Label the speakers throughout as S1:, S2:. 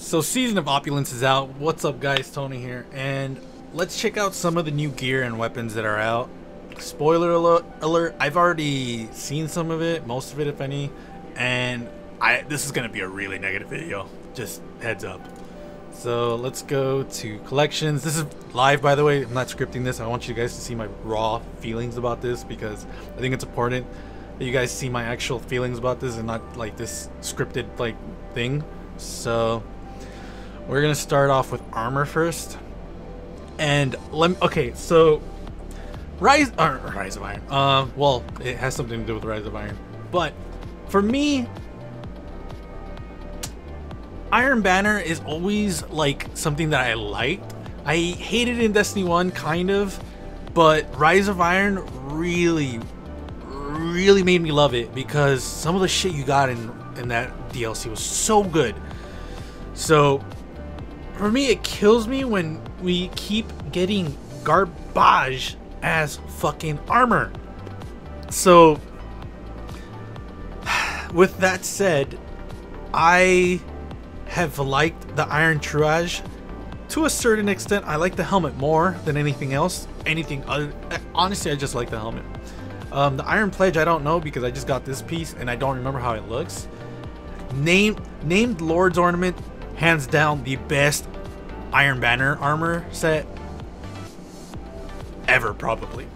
S1: So Season of Opulence is out. What's up guys, Tony here. And let's check out some of the new gear and weapons that are out. Spoiler alert, I've already seen some of it, most of it if any. And I this is going to be a really negative video. Just heads up. So let's go to collections. This is live by the way. I'm not scripting this. I want you guys to see my raw feelings about this because I think it's important that you guys see my actual feelings about this and not like this scripted like thing. So we're gonna start off with armor first. And let me, okay, so Rise or Rise of Iron. Uh, well, it has something to do with Rise of Iron. But for me, Iron Banner is always like something that I liked. I hated in Destiny 1 kind of, but Rise of Iron really really made me love it because some of the shit you got in in that DLC was so good. So for me, it kills me when we keep getting garbage as fucking armor. So, with that said, I have liked the Iron Truage to a certain extent. I like the helmet more than anything else. Anything other, honestly, I just like the helmet. Um, the Iron Pledge, I don't know because I just got this piece and I don't remember how it looks. Named named Lord's Ornament, hands down the best Iron Banner armor set ever, probably.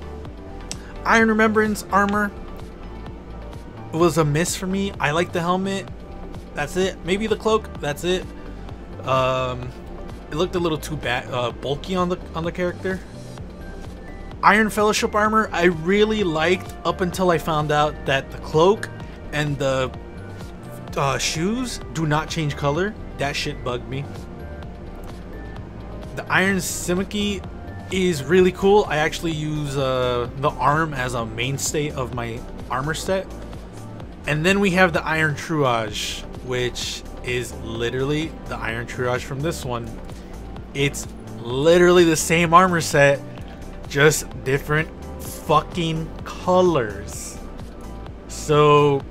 S1: Iron Remembrance armor was a miss for me. I like the helmet. That's it. Maybe the cloak. That's it. Um, it looked a little too bad, uh, bulky on the on the character. Iron Fellowship armor, I really liked up until I found out that the cloak and the uh, shoes do not change color. That shit bugged me. The Iron Symmachy is really cool. I actually use uh, the arm as a mainstay of my armor set. And then we have the Iron Truage, which is literally the Iron Truage from this one. It's literally the same armor set, just different fucking colors. So,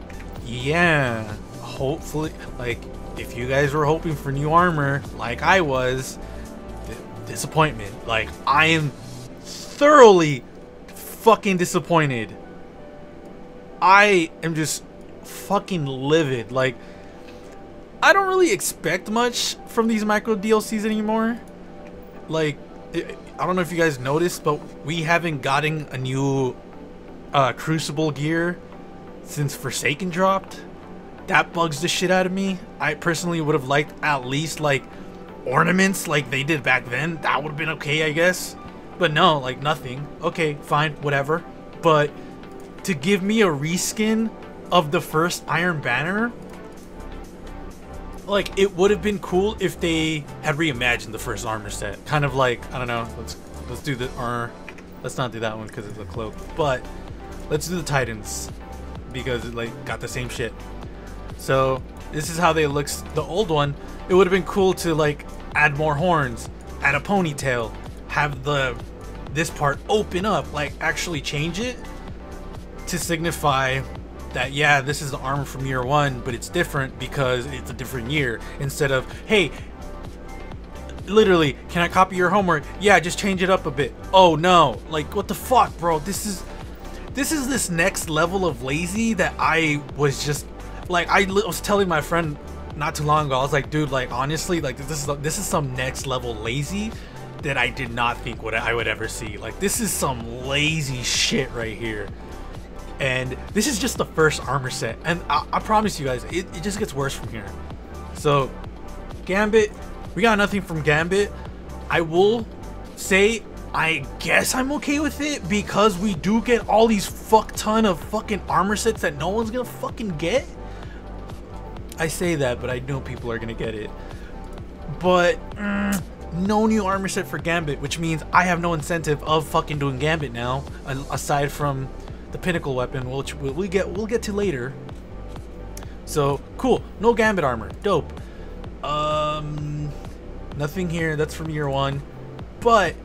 S1: yeah, hopefully, like, if you guys were hoping for new armor, like I was, disappointment. Like, I am thoroughly fucking disappointed. I am just fucking livid. Like, I don't really expect much from these micro DLCs anymore. Like, I don't know if you guys noticed, but we haven't gotten a new uh, Crucible gear since Forsaken dropped. That bugs the shit out of me. I personally would have liked at least like ornaments like they did back then, that would have been okay, I guess. But no, like nothing. Okay, fine, whatever. But to give me a reskin of the first Iron Banner, like it would have been cool if they had reimagined the first armor set. Kind of like I don't know. Let's let's do the or let's not do that one because it's a cloak. But let's do the Titans because it like got the same shit. So this is how they looks. The old one, it would have been cool to like add more horns, add a ponytail, have the this part open up, like actually change it to signify that yeah, this is the armor from year one, but it's different because it's a different year. Instead of hey, literally, can I copy your homework? Yeah, just change it up a bit. Oh no, like what the fuck, bro? This is this is this next level of lazy that I was just like I was telling my friend not too long ago. I was like, dude, like honestly, like this is this is some next level lazy that I did not think would I would ever see. Like this is some lazy shit right here. And this is just the first armor set, and I, I promise you guys, it, it just gets worse from here. So, Gambit, we got nothing from Gambit. I will say I guess I'm okay with it because we do get all these fuck ton of fucking armor sets that no one's gonna fucking get. I say that, but I know people are gonna get it. But mm, no new armor set for Gambit, which means I have no incentive of fucking doing Gambit now, aside from the pinnacle weapon, which we get we'll get to later. So cool, no Gambit armor, dope. Um, nothing here. That's from year one, but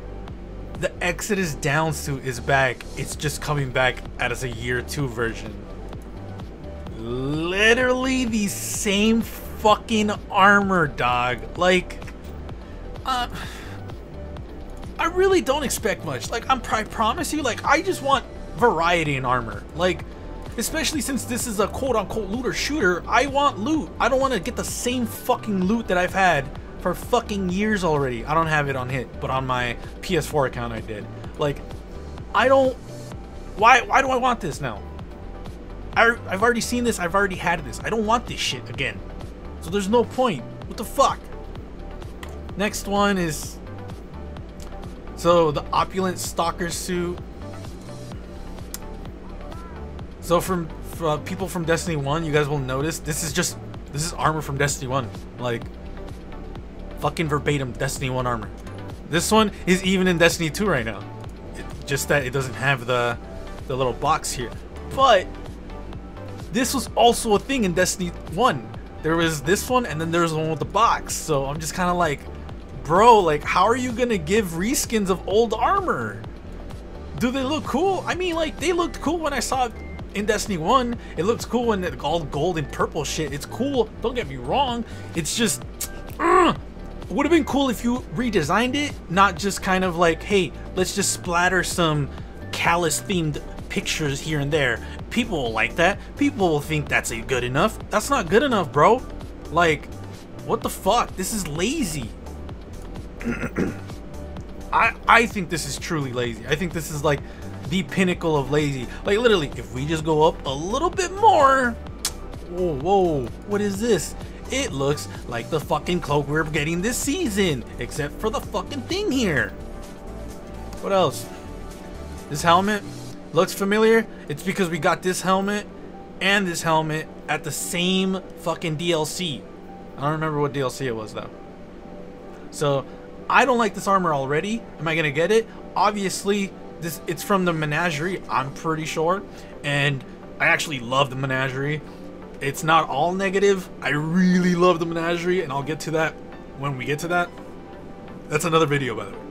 S1: the Exodus down suit is back. It's just coming back as a year two version literally the same fucking armor, dog. Like, uh, I really don't expect much. Like, I'm, I promise you, like, I just want variety in armor. Like, especially since this is a quote-unquote looter shooter, I want loot. I don't want to get the same fucking loot that I've had for fucking years already. I don't have it on hit, but on my PS4 account I did. Like, I don't. Why? Why do I want this now? I, I've already seen this. I've already had this. I don't want this shit again. So there's no point. What the fuck? Next one is. So the opulent stalker suit. So from, uh, people from Destiny 1, you guys will notice this is just this is armor from Destiny 1. Like fucking verbatim Destiny 1 armor. This one is even in Destiny 2 right now. It, just that it doesn't have the the little box here. But this was also a thing in Destiny 1. There was this one and then there was one with the box. So I'm just kind of like, bro, like how are you to give reskins of old armor? Do they look cool? I mean, like they looked cool when I saw it in Destiny 1. It looks cool when it's all gold and purple shit. It's cool. Don't get me wrong. It's just uh, would have been cool if you redesigned it, not just kind of like, hey, let's just splatter some Calus themed pictures here and there. People will like that. People will think that's good enough. That's not good enough, bro. Like, what the fuck? This is lazy. I I think this is truly lazy. I think this is like the pinnacle of lazy. Like literally, if we just go up a little bit more, whoa, whoa, what is this? It looks like the fucking cloak we're getting this season, except for the fucking thing here. What else? This helmet looks familiar. It's because we got this helmet and this helmet at the same fucking DLC. I don't remember what DLC it was though. So I don't like this armor already. Am I gonna get it? Obviously, this it's from the menagerie. I'm pretty sure, and I actually love the menagerie. It's not all negative. I really love the menagerie, and I'll get to that when we get to that. That's another video, by the way.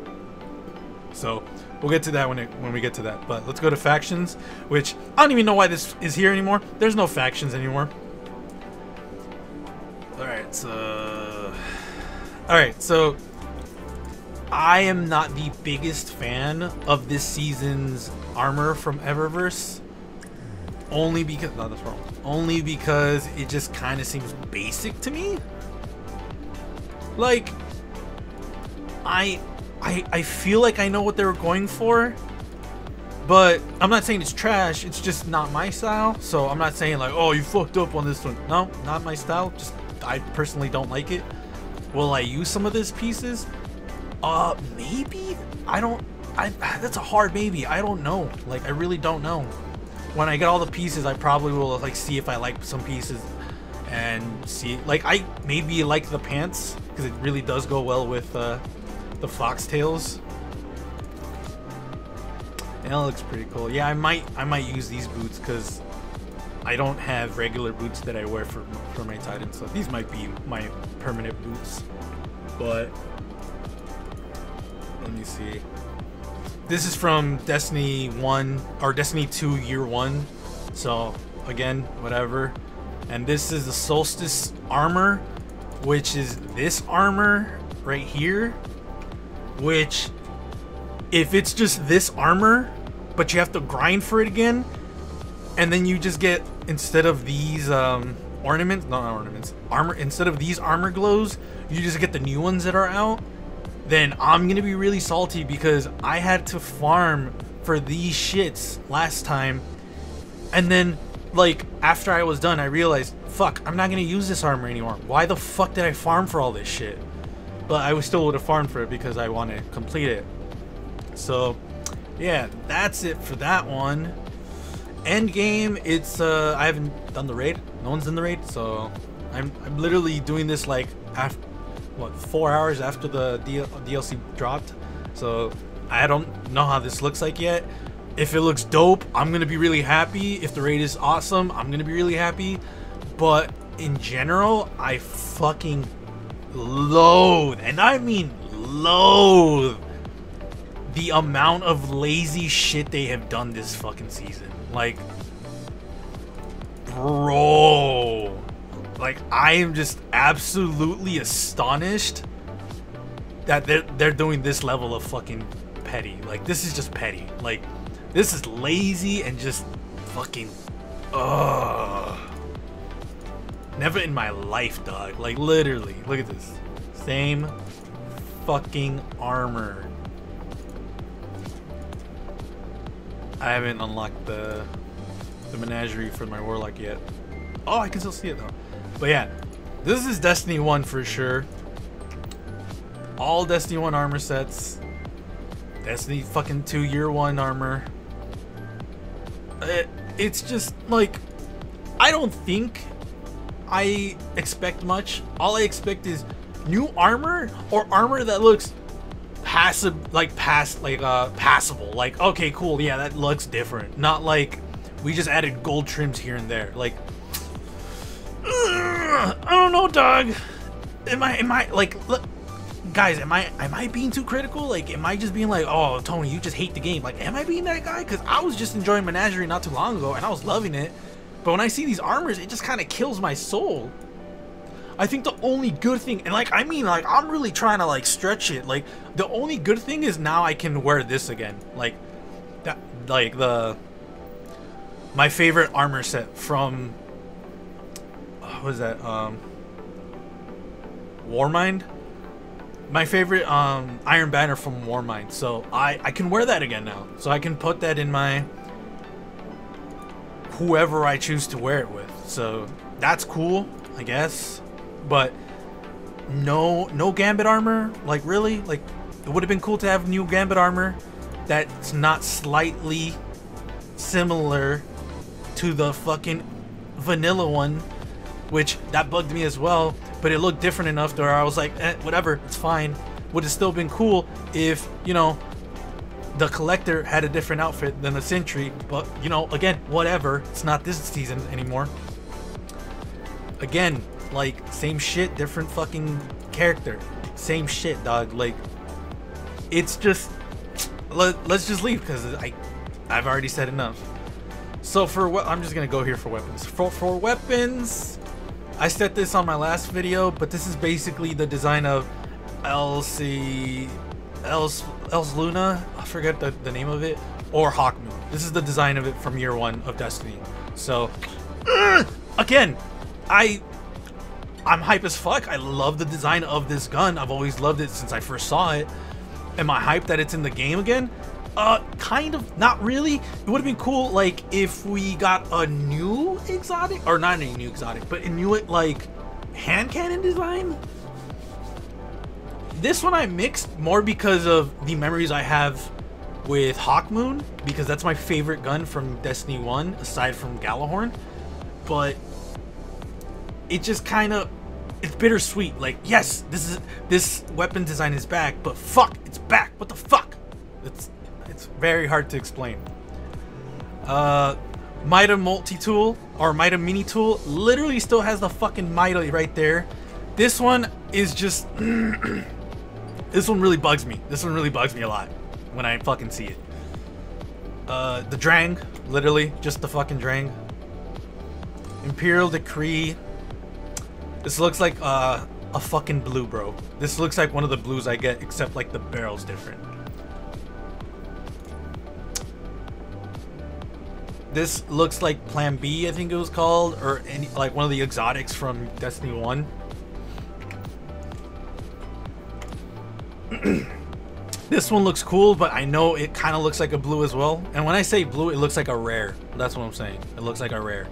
S1: We'll get to that when it when we get to that. But let's go to factions, which I don't even know why this is here anymore. There's no factions anymore. All right, so all right, so I am not the biggest fan of this season's armor from Eververse. Only because no, that's wrong. Only because it just kind of seems basic to me. Like, I, I, I feel like I know what they were going for, but I'm not saying it's trash. It's just not my style. So I'm not saying like, oh, you fucked up on this one. No, not my style. Just I personally don't like it. Will I use some of these pieces? Uh, maybe. I don't. I that's a hard maybe. I don't know. Like I really don't know. When I get all the pieces, I probably will like see if I like some pieces and see like I maybe like the pants because it really does go well with uh, the foxtails. And it looks pretty cool. Yeah, I might I might use these boots because I don't have regular boots that I wear for for my Titan, so these might be my permanent boots. But let me see. This is from Destiny 1 or Destiny 2 Year 1. So, again, whatever. And this is the Solstice armor, which is this armor right here. Which, if it's just this armor, but you have to grind for it again, and then you just get, instead of these um, ornaments, not ornaments, armor, instead of these armor glows, you just get the new ones that are out then I'm gonna be really salty because I had to farm for these shits last time. And then, like, after I was done, I realized, fuck, I'm not gonna use this armor anymore. Why the fuck did I farm for all this shit? But I was still would have farmed for it because I want to complete it. So, yeah, that's it for that one. End game, it's, uh, I haven't done the raid. No one's in the raid, so I'm, I'm literally doing this, like, after what four hours after the DLC dropped. So I don't know how this looks like yet. If it looks dope, I'm gonna be really happy. If the raid is awesome, I'm gonna be really happy. But in general, I fucking loathe, and I mean loathe, the amount of lazy shit they have done this fucking season. Like, bro, like I am just absolutely astonished that they're they're doing this level of fucking petty. Like this is just petty. Like this is lazy and just fucking ugh. Never in my life, dog. Like literally, look at this. Same fucking armor. I haven't unlocked the the menagerie for my warlock yet. Oh, I can still see it though. But yeah, this is Destiny 1 for sure. All Destiny 1 armor sets. Destiny fucking 2 year 1 armor. It, it's just like, I don't think I expect much. All I expect is new armor or armor that looks passive, like pass, like uh, passable. Like, okay, cool, yeah, that looks different. Not like we just added gold trims here and there. Like, I don't know, dog. Am I, am I, like, look, guys, am I, am I being too critical? Like, am I just being like, oh, Tony, you just hate the game? Like, am I being that guy? Because I was just enjoying Menagerie not too long ago, and I was loving it. But when I see these armors, it just kind of kills my soul. I think the only good thing, and like, I mean, like, I'm really trying to, like, stretch it. Like, the only good thing is now I can wear this again. Like, that, like, the, my favorite armor set from, what was that, um, Warmind? My favorite, um, Iron Banner from Warmind. So, I, I can wear that again now. So I can put that in my, whoever I choose to wear it with. So, that's cool, I guess. But no no gambit armor? Like really? Like it would have been cool to have new gambit armor that's not slightly similar to the fucking vanilla one which that bugged me as well but it looked different enough to where I was like eh, whatever it's fine. Would have still been cool if you know the collector had a different outfit than the sentry but you know again whatever it's not this season anymore again like, same shit, different fucking character. Same shit, dog. Like, it's just... Let, us just leave, because I, I've already said enough. So for what... I'm just to go here for weapons. For, for weapons... I set this on my last video, but this is basically the design of LC... Els, Els Luna? I forget the, the name of it. Or Hawkmoon. This is the design of it from year one of Destiny. So, again, I I'm hype as fuck. I love the design of this gun. I've always loved it since I first saw it. Am I hyped that it's in the game again? Uh, kind of. Not really. It would have been cool, like, if we got a new exotic, or not a new exotic, but a new, like, hand cannon design. This one I mixed more because of the memories I have with Hawkmoon, because that's my favorite gun from Destiny 1, aside from Gjallarhorn. But it just kind of it's bittersweet. Like, yes, this is this weapon design is back, but fuck, it's back. What the fuck? It's it's very hard to explain. Uh, Mida multi-tool or Mida mini tool literally still has the fucking Mida right there. This one is just this one really bugs me. This one really bugs me a lot when I fucking see it. Uh, the Drang, literally just the fucking Drang. Imperial Decree, this looks like uh, a fucking blue, bro. This looks like one of the blues I get, except like the barrel's different. This looks like Plan B, I think it was called, or any, like one of the exotics from Destiny 1. this one looks cool, but I know it kind of looks like a blue as well. And when I say blue, it looks like a rare. That's what I'm saying. It looks like a rare.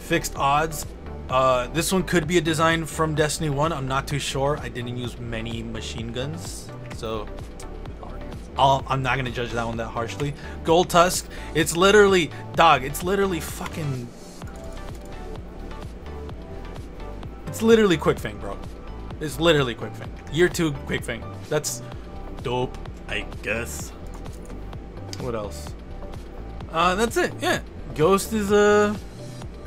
S1: Fixed odds. Uh, this one could be a design from Destiny 1. I'm not too sure. I didn't use many machine guns, so i am not going to judge that one that harshly. Gold Tusk, it's literally, dog, it's literally fucking... It's literally Quick Fang, bro. It's literally Quick Fang. Year 2 Quick Fang. That's dope, I guess. What else? Uh, that's it, yeah. Ghost is, uh,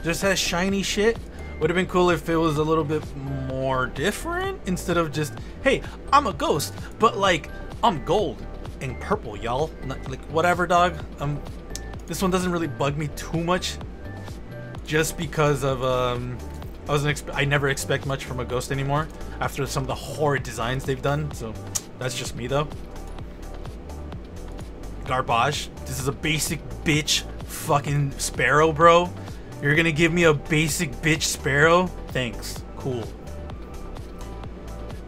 S1: just has shiny shit. Would have been cool if it was a little bit more different instead of just, hey, I'm a ghost, but like, I'm gold and purple, y'all. Like, whatever, dog. Um, this one doesn't really bug me too much. just because of um, I wasn't. I never expect much from a Ghost anymore after some of the horrid designs they've done. So that's just me though. Garbage. This is a basic bitch fucking Sparrow, bro. You're gonna give me a basic bitch Sparrow? Thanks. Cool.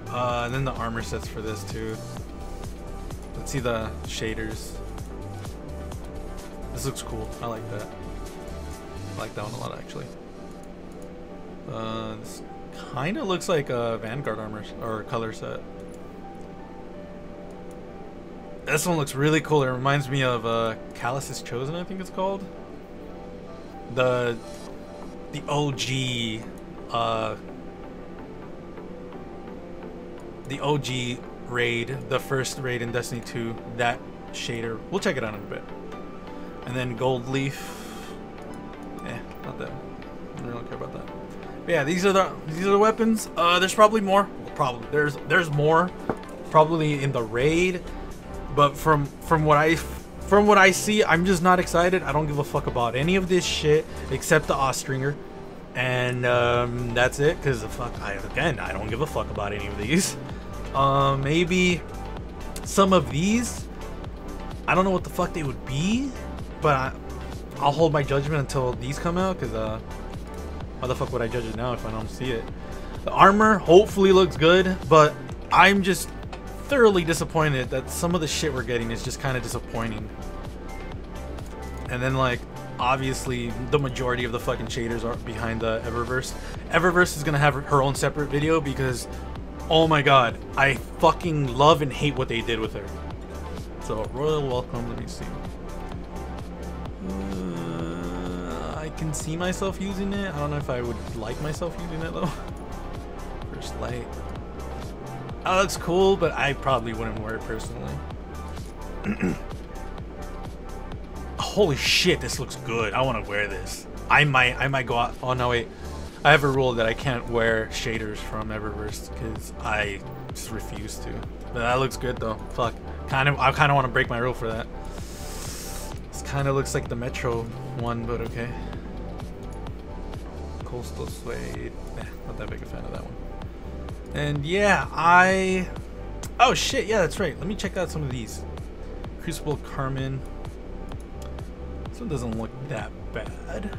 S1: Uh, and then the armor sets for this too. Let's see the shaders. This looks cool. I like that. I like that one a lot actually. Uh, this kind of looks like a Vanguard armor or color set. This one looks really cool. It reminds me of uh, Calus Chosen, I think it's called. The the OG uh, the OG raid, the first raid in Destiny 2, that shader. We'll check it out in a bit. And then Gold Leaf. Yeah, these are the these are the weapons. Uh, there's probably more. Well, probably there's there's more. Probably in the raid, but from from what I from what I see, I'm just not excited. I don't give a fuck about any of this shit except the Austringer. And um, that's it, because fuck, I, again, I don't give a fuck about any of these. Uh, maybe some of these. I don't know what the fuck they would be, but I, I'll hold my judgment until these come out, because uh, why the fuck would I judge it now if I don't see it? The armor hopefully looks good, but I'm just thoroughly disappointed that some of the shit we're getting is just kind of disappointing. And then like obviously the majority of the fucking shaders are behind the Eververse. Eververse is gonna have her own separate video because oh my god, I fucking love and hate what they did with her. So royal welcome, let me see. Uh, can see myself using it. I don't know if I would like myself using it though. First light. That looks cool, but I probably wouldn't wear it personally. Holy shit, this looks good. I want to wear this. I might I might go out. Oh no, wait. I have a rule that I can't wear shaders from Eververse because I just refuse to. But that looks good though. Fuck. Kind of. I kind of want to break my rule for that. This kind of looks like the Metro one, but okay. Coastal Suede. Eh, not that big a fan of that one. And yeah, I. Oh shit! Yeah, that's right. Let me check out some of these. Crucible Carmine. This one doesn't look that bad.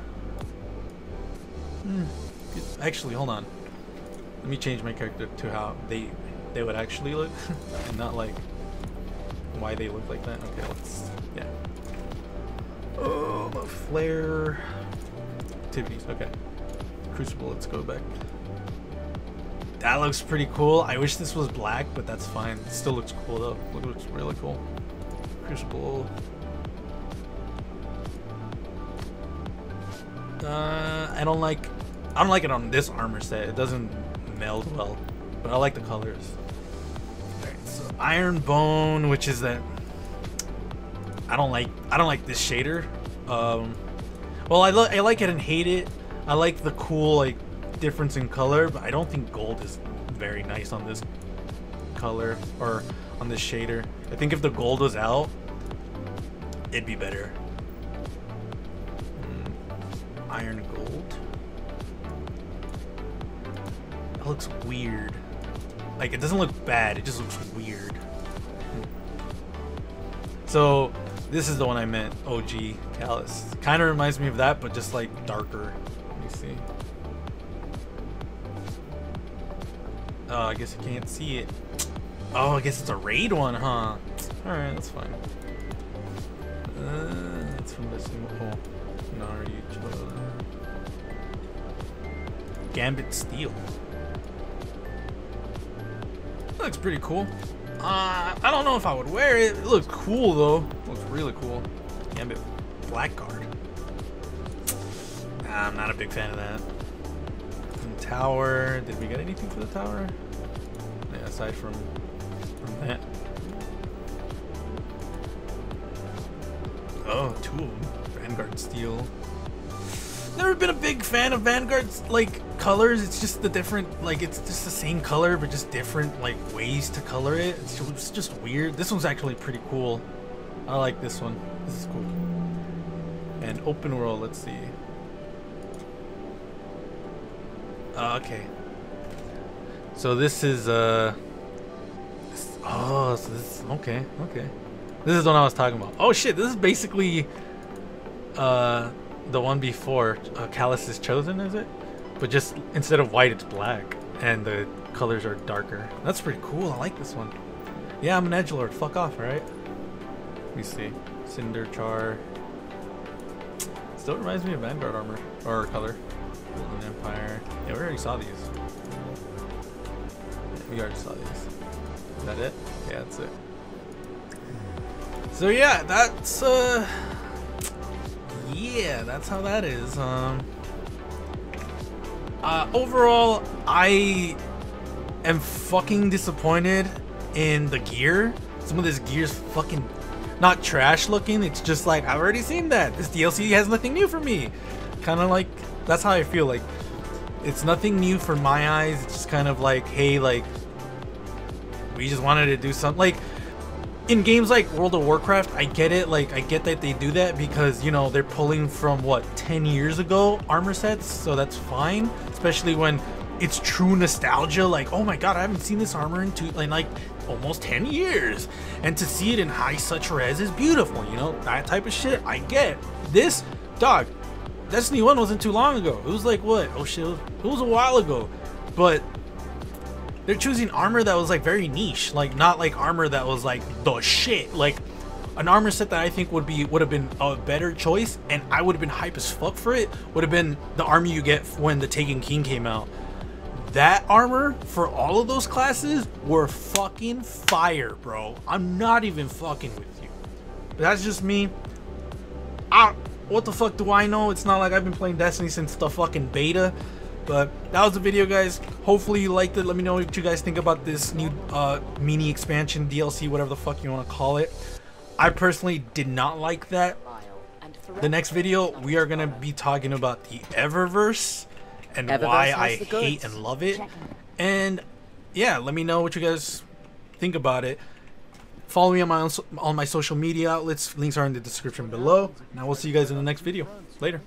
S1: Hmm. Actually, hold on. Let me change my character to how they they would actually look, and not like why they look like that. Okay, let's yeah. Oh, flare activities. Okay, Crucible. Let's go back. That looks pretty cool. I wish this was black, but that's fine. It still looks cool though. It looks really cool. Crucible. Uh, I don't like, I don't like it on this armor set. It doesn't meld well, but I like the colors. Alright, so Iron Bone, which is that. I don't like, I don't like this shader. Um, well, I, I like it and hate it. I like the cool like difference in color, but I don't think gold is very nice on this color or on this shader. I think if the gold was out, it'd be better. Hmm. iron gold. That looks weird. Like, it doesn't look bad, it just looks weird. Hmm. So, this is the one I meant, OG Calus. Kind of reminds me of that, but just like darker. Let me see. Oh, I guess I can't see it. Oh, I guess it's a raid one, huh? Alright, that's fine. Uh, it's from this oh, Nari Gambit Steel. That looks pretty cool. Uh, I don't know if I would wear it. It looks cool though. It looks really cool. Gambit Blackguard. I'm not a big fan of that. And tower. Did we get anything for the tower? Yeah, aside from from that. Oh, two of them. Vanguard Steel. Never been a big fan of Vanguard's like colors. It's just the different, like it's just the same color, but just different like ways to color it. It's just, it's just weird. This one's actually pretty cool. I like this one. This is cool. And open world. Let's see. Uh, okay. So this is uh. This, oh, so this okay, okay. This is what I was talking about. Oh shit, this is basically uh the one before uh, Calus is chosen, is it? But just instead of white, it's black, and the colors are darker. That's pretty cool. I like this one. Yeah, I'm an edge lord. Fuck off, right? Let me see. Cinder char. Still reminds me of Vanguard armor or color. Golden Empire. Yeah, we already saw these. We already saw these. Is that it? Yeah, that's it. So yeah, that's uh yeah, that's how that is. Um uh overall I am fucking disappointed in the gear. Some of this gear's fucking not trash looking. It's just like I've already seen that. This DLC has nothing new for me. Kind of like that's how I feel like it's nothing new for my eyes. It's just kind of like, hey, like we just wanted to do something like in games like World of Warcraft, I get it. Like, I get that they do that because, you know, they're pulling from what, 10 years ago armor sets, so that's fine. Especially when it's true nostalgia. Like, oh my god, I haven't seen this armor in two, like, like almost 10 years. And to see it in high such res is beautiful, you know? That type of shit, I get. This, dog, Destiny 1 wasn't too long ago. It was like, what? Oh shit, it was a while ago. But they're choosing armor that was like very niche, like not like armor that was like the shit. Like an armor set that I think would be would have been a better choice, and I would have been hype as fuck for it. Would have been the armor you get when the Taken King came out. That armor for all of those classes were fucking fire, bro. I'm not even fucking with you. That's just me. I, what the fuck do I know? It's not like I've been playing Destiny since the fucking beta. But that was the video, guys. Hopefully you liked it. Let me know what you guys think about this new uh, mini expansion, DLC, whatever the fuck you want to call it. I personally did not like that. The next video, we are going to be talking about the Eververse and Eververse why I hate and love it. And yeah, let me know what you guys think about it. Follow me on my on my social media outlets. Links are in the description below. And I will see you guys in the next video. Later.